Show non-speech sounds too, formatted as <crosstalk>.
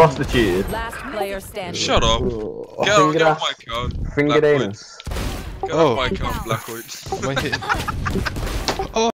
Prostituted. Last player standing. Shut up. Oh, Get out, get off my account. Finger Blackwood. anus. Get Oh. off my account, Blackwood. Am I hitting? <laughs> <laughs>